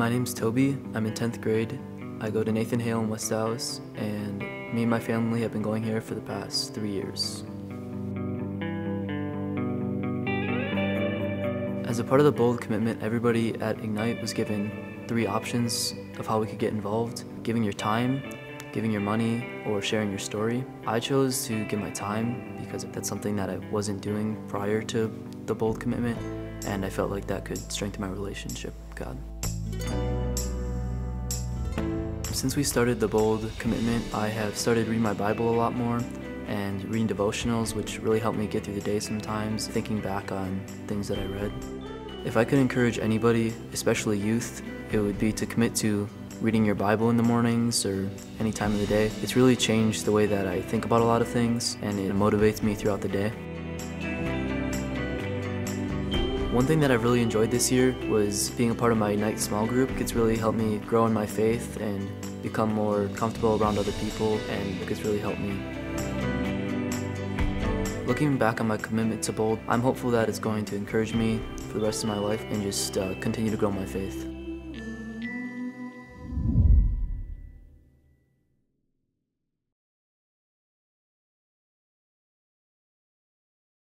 My name's Tobey. I'm in 10th grade. I go to Nathan Hale in West Allis, and me and my family have been going here for the past three years. As a part of the Bold commitment, everybody at Ignite was given three options of how we could get involved giving your time, giving your money, or sharing your story. I chose to give my time because that's something that I wasn't doing prior to the Bold commitment, and I felt like that could strengthen my relationship with God. Since we started the Bold commitment, I have started reading my Bible a lot more and reading devotionals, which really helped me get through the day sometimes, thinking back on things that I read. If I could encourage anybody, especially youth, it would be to commit to reading your Bible in the mornings or any time of the day. It's really changed the way that I think about a lot of things and it motivates me throughout the day. One thing that I've really enjoyed this year was being a part of my Ignite small group. It's really helped me grow in my faith and become more comfortable around other people and it's really helped me. Looking back on my commitment to Bold, I'm hopeful that it's going to encourage me for the rest of my life and just uh, continue to grow my faith.